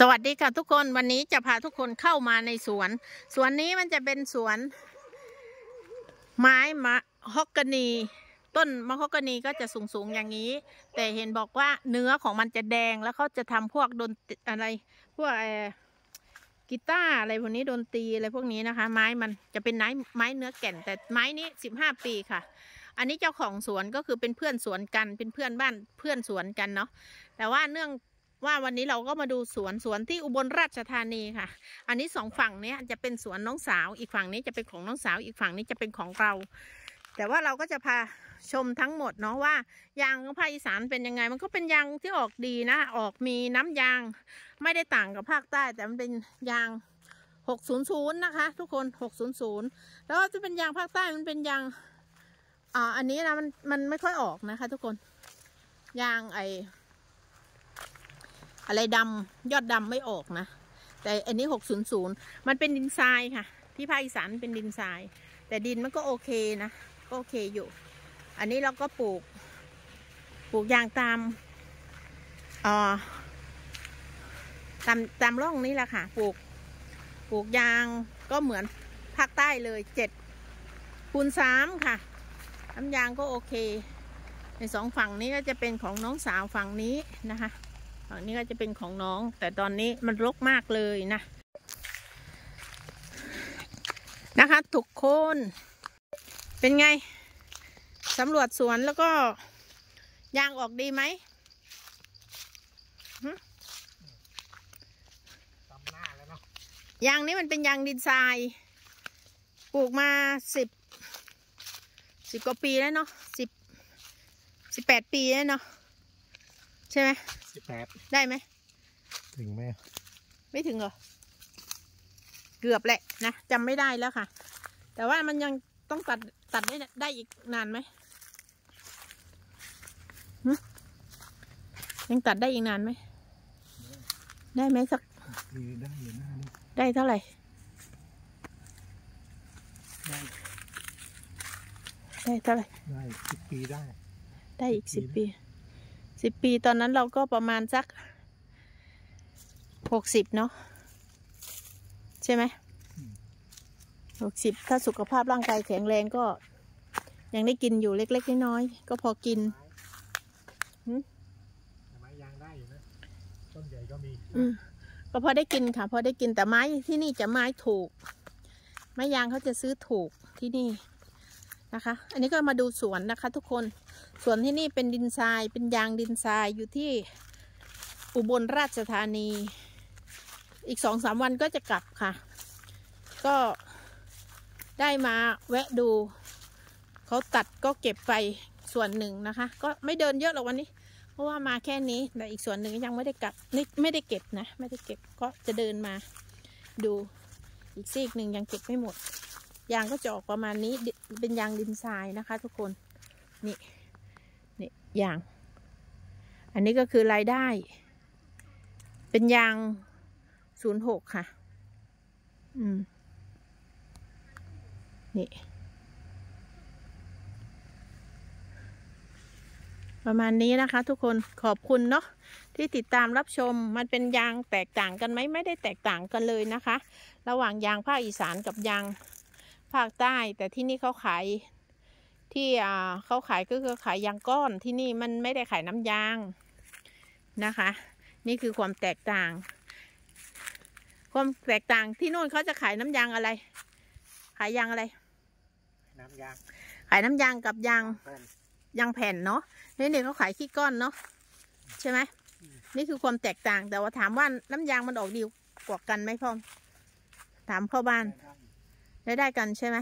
สวัสดีค่ะทุกคนวันนี้จะพาทุกคนเข้ามาในสวน สวนนี้มันจะเป็นสวน ไม้มะฮอกกานี ต้นมะฮอกกานีก็จะสูงๆอย่างนี้ แต่เห็นบอกว่าเนื้อของมันจะแดงแล้วเขาจะทำพวกดนอะไร พวกเอ่อกีตาร์อะไรพวกนี้ดนตรีอะไรพวกนี้นะคะ ไม้มันจะเป็นไม้ไม้เนื้อแก่น แต่ไม้นี้สิบห้าปีค่ะ อันนี้เจ้าของสวนก็คือเป็นเพื่อนสวนกันเป็นเพื่อนบ้านเพื่อนสวนกันเนาะแต่ว่าเนื่อง ว่าวันนี้เราก็มาดูสวนสวนที่อุบลราชธานีค่ะ อันนี้สองฝั่งเนี้ยจะเป็นสวนน้องสาว อีกฝั่งนี้จะเป็นของน้องสาว อีกฝั่งนี้จะเป็นของเรา แต่ว่าเราก็จะพาชมทั้งหมดเนาะว่ายางของภาคอีสานเป็นยังไง มันก็เป็นยางที่ออกดีนะ ออกมีน้ำยางไม่ได้ต่างกับภาคใต้ แต่มันเป็นยาง 600 นะคะ ทุกคน 600 แล้วจะเป็นยางภาคใต้มันเป็นยางอ่าอันนี้นะมันมันไม่ค่อยออกนะคะ ทุกคนยางไอ อะไรดำยอดดำไม่ออกนะ แต่อันนี้600มันเป็นดินทรายค่ะ ที่ภาคอีสานเป็นดินทราย แต่ดินมันก็โอเคนะก็โอเคอยู่ อันนี้เราก็ปลูก ปลูกยางตามอ่าตามตามร่องนี้แหละค่ะ ปลูก ปลูกยางก็เหมือนภาคใต้เลยเจ็ดคูณสามค่ะน้ำยางก็โอเค ในสองฝั่งนี้ก็จะเป็นของน้องสาวฝั่งนี้นะคะ ฝั่งนี้ก็จะเป็นของน้อง แต่ตอนนี้มันรกมากเลยนะ นะคะทุกคน เป็นไงสำรวจสวนแล้วก็ยางออกดีไหมหึตำหน้าแล้วเนาะยางนี้มันเป็นยางดินทราย ปลูกมาสิบสิบกว่าปีแล้วเนาะสิบสิบแปดปีแล้วเนาะ ใช่ไหมสิบแปดได้ไหม ถึงไหมไม่ถึงเหรอ เกือบแหละนะจำไม่ได้แล้วค่ะ แต่ว่ามันยังต้องตัดตัดได้ได้อีกนานไหมหึยังตัดได้อีกนานไหม ได้ไหมสักคือได้อยู่หน้านี่ได้เท่าไหร่ ได้ได้เท่าไหร่ ได้สิบปีได้ ได้อีกสิสิบบปีปี สิบปีตอนนั้นเราก็ประมาณสักหกสิบเนาะใช่ไหมหกสิบถ้าสุขภาพร่างกายแข็งแรงก็ ยังได้กินอยู่เล็กๆน้อยๆก็พอกินหืมแต่ไม้ยางได้อยู่นะต้นใหญ่ก็มีอืมก็พอได้กินค่ะ พอได้กินแต่ไม้ที่นี่จะไม้ถูก ไม้ยางเขาจะซื้อถูกที่นี่นะคะ อันนี้ก็มาดูสวนนะคะ ทุกคน ส่วนที่นี่เป็นดินทรายเป็นยางดินทรายอยู่ที่อุบลราชธานี อีกสองสามวันก็จะกลับค่ะ ก็ได้มาแวะดู เขาตัดก็เก็บไปส่วนหนึ่งนะคะ ก็ไม่เดินเยอะหรอกวันนี้ เพราะว่ามาแค่นี้แต่อีกส่วนหนึ่งยังไม่ได้กลับไม่ไม่ได้เก็บนะ ไม่ได้เก็บก็จะเดินมาดูอีกซีกหนึ่งยังเก็บไม่หมดยางก็จะออกประมาณนี้เป็นยางดินทรายนะคะ ทุกคนนี่ นี่ยาง อันนี้ก็คือรายได้ เป็นยางศูนย์หกค่ะ อืม นี่ ประมาณนี้นะคะทุกคนขอบคุณเนาะที่ติดตามรับชมมันเป็นยางแตกต่างกันไหมไม่ได้แตกต่างกันเลยนะคะ ระหว่างยางภาคอีสานกับยางภาคใต้ แต่ที่นี่เขาขาย ที่อ่าเขาขายก็คือขายยางก้อนที่นี่มันไม่ได้ขายน้ำยางนะคะ นี่คือความแตกต่าง ความแตกต่างที่นู่นเขาจะขายน้ำยางอะไร ขายยางอะไร น้ำยาง ขายน้ำยางกับยางแผ่นยางแผ่นเนาะนี่เนี่ยเขาขายขี้ก้อนเนาะใช่ไหมนี่คือความแตกต่างแต่ว่าถามว่าน้ำยางมันออกดีกว่ากันไหมพ่อถามพ่อบ้านได้ได้กันใช่ไหม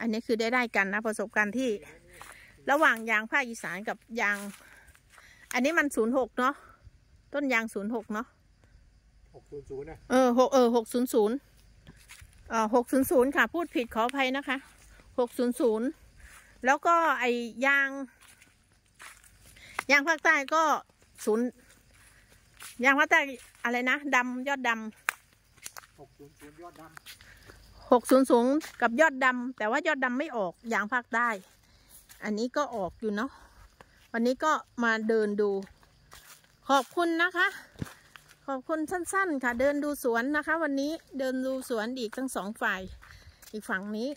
อันนี้คือได้ได้กันนะประสบการณ์ที่ระหว่างยางภาคอีสานกับยาง อันนี้มันศูนย์หกเนาะต้นยางศูนย์หกเนาะหกศูนย์ศูนย์นะเออหกเออหกศูนย์ศูนย์เออหกศูนย์ศูนย์ค่ะ พูดผิดขออภัยนะคะหกศูนย์ศูนย์แล้วก็ไอยาง ยางภาคใต้ก็ศูนย์ยางภาคใต้อะไรนะดำยอดด หกศูนย์ศูนย์ยอดดำหกศูนย์ศูนย์กับยอดดำแต่ว่ายอดดำไม่ออกยางภาคใต้อันนี้ก็ออกอยู่เนาะวันนี้ก็มาเดินดู ขอบคุณนะคะ ขอบคุณสั้น ๆ ค่ะ เดินดูสวนนะคะ วันนี้เดินดูสวนอีกทั้งสองฝ่าย อีกฝั่งนี้